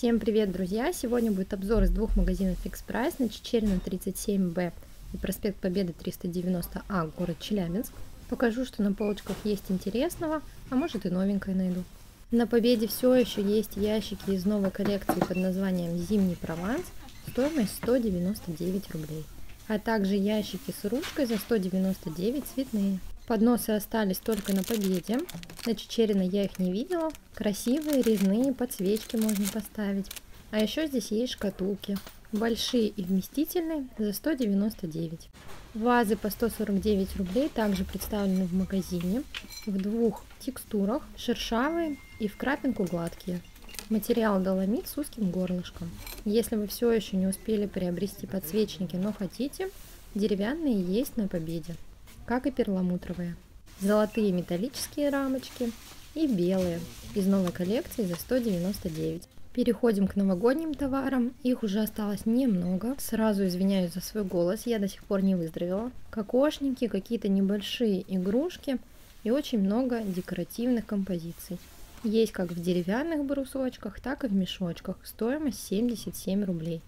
Всем привет, друзья! Сегодня будет обзор из двух магазинов Fix Price на Чечерина 37Б и проспект Победы 390А, город Челябинск. Покажу, что на полочках есть интересного, а может и новенькое найду. На Победе все еще есть ящики из новой коллекции под названием Зимний Прованс, стоимость 199 рублей, а также ящики с ручкой за 199 цветные. Подносы остались только на Победе. На Чечерина я их не видела. Красивые, резные, подсвечки можно поставить. А еще здесь есть шкатулки. Большие и вместительные за 199. Вазы по 149 рублей также представлены в магазине. В двух текстурах, шершавые и в крапинку гладкие. Материал доломит с узким горлышком. Если вы все еще не успели приобрести подсвечники, но хотите, деревянные есть на Победе как и перламутровые. Золотые металлические рамочки и белые из новой коллекции за 199. Переходим к новогодним товарам. Их уже осталось немного. Сразу извиняюсь за свой голос, я до сих пор не выздоровела. Кокошники, какие-то небольшие игрушки и очень много декоративных композиций. Есть как в деревянных брусочках, так и в мешочках. Стоимость 77 рублей.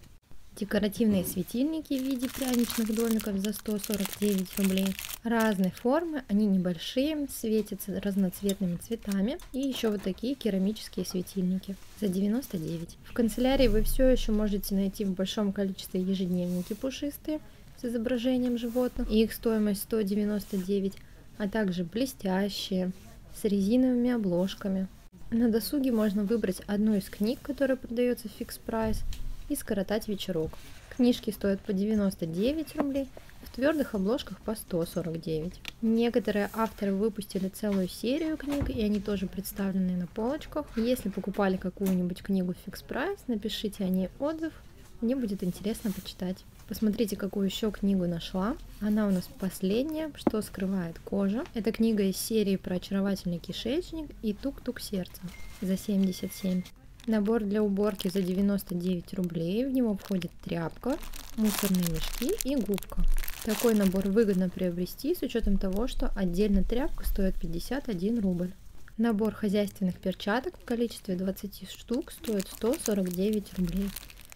Декоративные светильники в виде пряничных домиков за 149 рублей. Разной формы, они небольшие, светятся разноцветными цветами. И еще вот такие керамические светильники за 99. В канцелярии вы все еще можете найти в большом количестве ежедневники пушистые с изображением животных. И их стоимость 199, а также блестящие с резиновыми обложками. На досуге можно выбрать одну из книг, которая продается в фикс прайс, и скоротать вечерок. Книжки стоят по 99 рублей, в твердых обложках по 149. Некоторые авторы выпустили целую серию книг, и они тоже представлены на полочках. Если покупали какую-нибудь книгу Price, напишите о ней отзыв, мне будет интересно почитать. Посмотрите, какую еще книгу нашла. Она у нас последняя, что скрывает кожа. Это книга из серии про очаровательный кишечник и тук-тук сердца за 77. Набор для уборки за 99 рублей. В него входит тряпка, мусорные мешки и губка. Такой набор выгодно приобрести с учетом того, что отдельно тряпка стоит 51 рубль. Набор хозяйственных перчаток в количестве 20 штук стоит 149 рублей.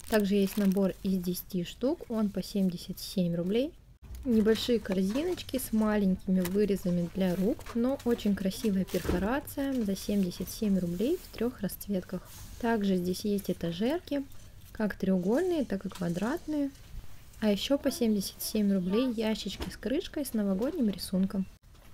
Также есть набор из 10 штук, он по 77 рублей. Небольшие корзиночки с маленькими вырезами для рук, но очень красивая перфорация за 77 рублей в трех расцветках. Также здесь есть этажерки, как треугольные, так и квадратные. А еще по 77 рублей ящички с крышкой с новогодним рисунком.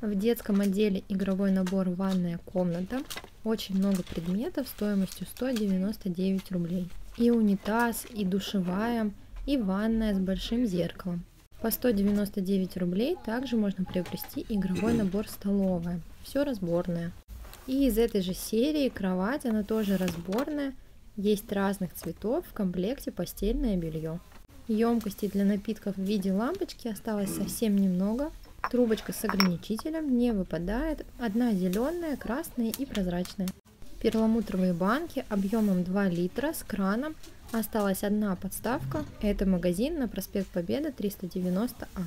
В детском отделе игровой набор «Ванная комната». Очень много предметов стоимостью 199 рублей. И унитаз, и душевая, и ванная с большим зеркалом. По 199 рублей также можно приобрести игровой набор столовая. Все разборное. И из этой же серии кровать, она тоже разборная. Есть разных цветов, в комплекте постельное белье. Емкостей для напитков в виде лампочки осталось совсем немного. Трубочка с ограничителем не выпадает. Одна зеленая, красная и прозрачная. Перламутровые банки объемом 2 литра с краном Осталась одна подставка. Это магазин на проспект Победы 390А.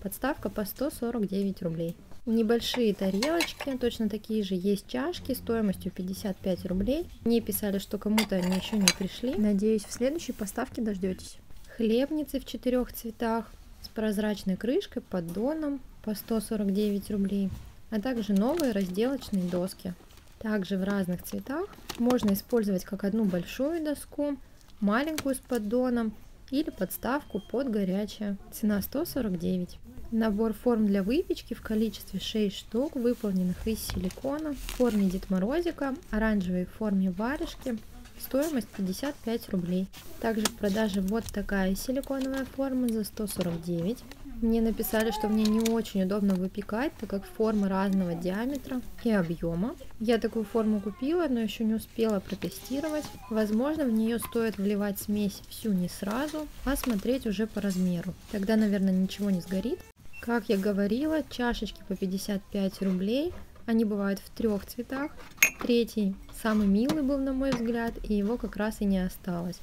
Подставка по 149 рублей. Небольшие тарелочки, точно такие же есть чашки стоимостью 55 рублей. Мне писали, что кому-то они еще не пришли. Надеюсь, в следующей поставке дождетесь. Хлебницы в четырех цветах с прозрачной крышкой, поддоном по 149 рублей. А также новые разделочные доски. Также в разных цветах. Можно использовать как одну большую доску, маленькую с поддоном или подставку под горячее. Цена 149. Набор форм для выпечки в количестве 6 штук, выполненных из силикона, в форме Дед Морозика, оранжевой форме варежки, стоимость 55 рублей. Также в продаже вот такая силиконовая форма за 149 мне написали, что мне не очень удобно выпекать, так как формы разного диаметра и объема. Я такую форму купила, но еще не успела протестировать. Возможно, в нее стоит вливать смесь всю не сразу, а смотреть уже по размеру. Тогда, наверное, ничего не сгорит. Как я говорила, чашечки по 55 рублей. Они бывают в трех цветах. Третий самый милый был, на мой взгляд, и его как раз и не осталось.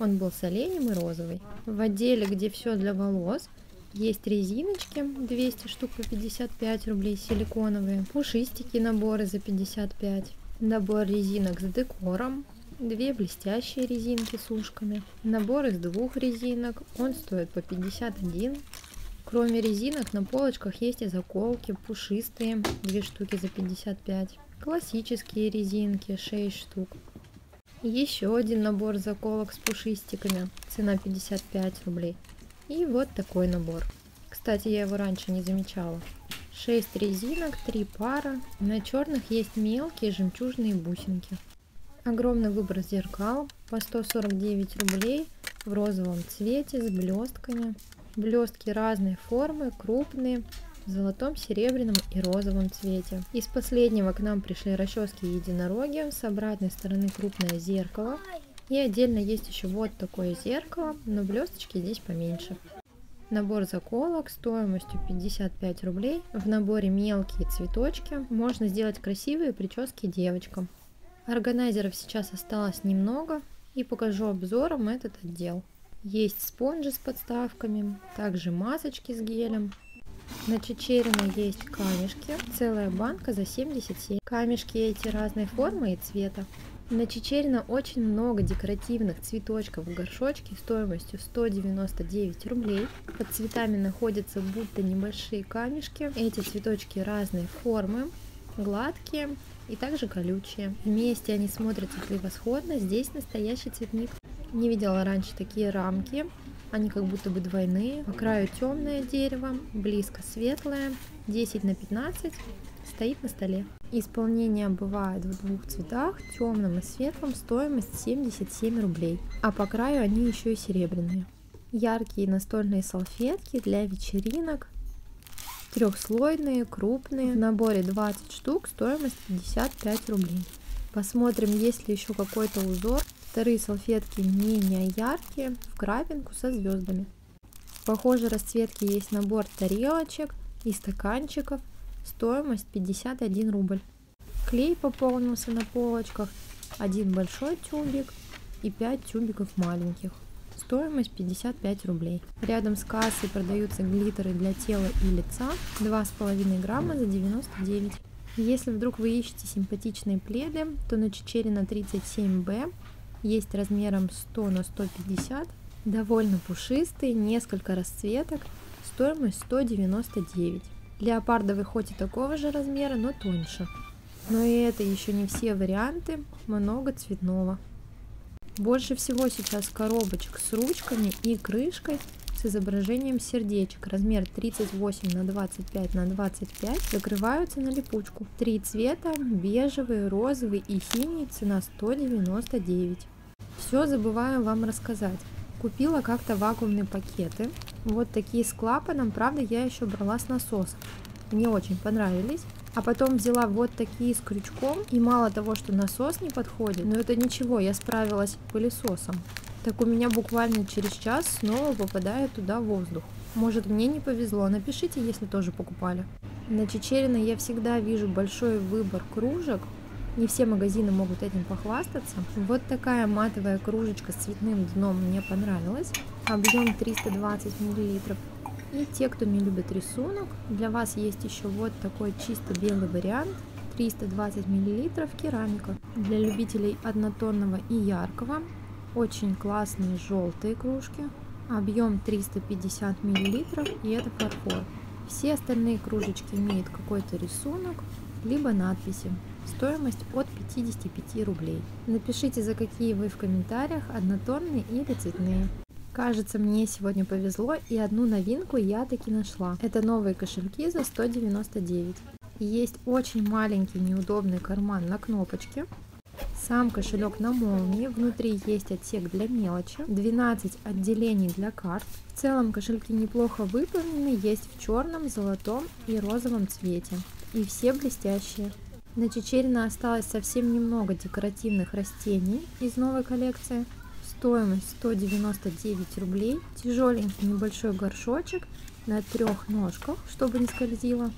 Он был с оленем и розовый. В отделе, где все для волос, есть резиночки, 200 штук по 55 рублей, силиконовые. Пушистики наборы за 55. Набор резинок с декором. две блестящие резинки с ушками, набор из двух резинок, он стоит по 51. Кроме резинок на полочках есть и заколки пушистые, две штуки за 55, классические резинки 6 штук. Еще один набор заколок с пушистиками, цена 55 рублей. И вот такой набор. Кстати, я его раньше не замечала. 6 резинок, 3 пара. На черных есть мелкие жемчужные бусинки. Огромный выбор зеркал по 149 рублей в розовом цвете с блестками. Блестки разной формы, крупные, в золотом, серебряном и розовом цвете. Из последнего к нам пришли расчески единороги, с обратной стороны крупное зеркало. И отдельно есть еще вот такое зеркало, но блесточки здесь поменьше. Набор заколок стоимостью 55 рублей. В наборе мелкие цветочки. Можно сделать красивые прически девочкам. Органайзеров сейчас осталось немного и покажу обзором этот отдел. Есть спонжи с подставками, также масочки с гелем. На Чечерина есть камешки, целая банка за 77. Камешки эти разной формы и цвета. На Чечерина очень много декоративных цветочков в горшочке стоимостью 199 рублей. Под цветами находятся будто небольшие камешки. Эти цветочки разной формы, гладкие и также колючие. Вместе они смотрятся превосходно, здесь настоящий цветник. Не видела раньше такие рамки, они как будто бы двойные. По краю темное дерево, близко светлое, 10 на 15, стоит на столе. Исполнение бывает в двух цветах, темном и светлом, стоимость 77 рублей, а по краю они еще и серебряные. Яркие настольные салфетки для вечеринок Трехслойные, крупные. В наборе 20 штук, стоимость 55 рублей. Посмотрим, есть ли еще какой-то узор. Вторые салфетки менее яркие, в крапинку со звездами. Похожей расцветки есть набор тарелочек и стаканчиков. Стоимость 51 рубль. Клей пополнился на полочках. Один большой тюбик и 5 тюбиков маленьких. Стоимость 55 рублей. Рядом с кассой продаются глиттеры для тела и лица 2,5 грамма за 99. Если вдруг вы ищете симпатичные пледы, то на Чечерина 37B есть размером 100 на 150, довольно пушистые, несколько расцветок, стоимость 199. Леопардовый хоть и такого же размера, но тоньше. Но и это еще не все варианты, много цветного. Больше всего сейчас коробочек с ручками и крышкой с изображением сердечек. Размер 38 на 25 на 25 закрываются на липучку. Три цвета, бежевый, розовый и синий, цена 199. Все забываю вам рассказать. Купила как-то вакуумные пакеты. Вот такие с клапаном, правда я еще брала с насосом. Мне очень понравились. А потом взяла вот такие с крючком. И мало того, что насос не подходит, но это ничего, я справилась пылесосом. Так у меня буквально через час снова попадает туда воздух. Может мне не повезло, напишите, если тоже покупали. На Чечерина я всегда вижу большой выбор кружек. Не все магазины могут этим похвастаться. Вот такая матовая кружечка с цветным дном мне понравилась. Объем 320 миллилитров. И те, кто не любит рисунок, для вас есть еще вот такой чисто белый вариант. 320 мл керамика. Для любителей однотонного и яркого. Очень классные желтые кружки. Объем 350 мл и это фарфор. Все остальные кружечки имеют какой-то рисунок, либо надписи. Стоимость от 55 рублей. Напишите, за какие вы в комментариях, однотонные или цветные. Кажется, мне сегодня повезло, и одну новинку я таки нашла. Это новые кошельки за 199. Есть очень маленький неудобный карман на кнопочке. Сам кошелек на молнии, внутри есть отсек для мелочи, 12 отделений для карт. В целом кошельки неплохо выполнены, есть в черном, золотом и розовом цвете. И все блестящие. На Чечерина осталось совсем немного декоративных растений из новой коллекции. Стоимость 199 рублей. Тяжеленький небольшой горшочек на трех ножках, чтобы не скользило.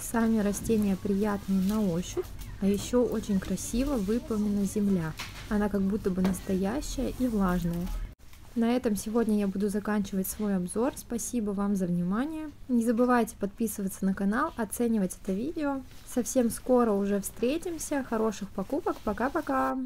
Сами растения приятные на ощупь, а еще очень красиво выполнена земля. Она как будто бы настоящая и влажная. На этом сегодня я буду заканчивать свой обзор. Спасибо вам за внимание. Не забывайте подписываться на канал, оценивать это видео. Совсем скоро уже встретимся. Хороших покупок. Пока-пока.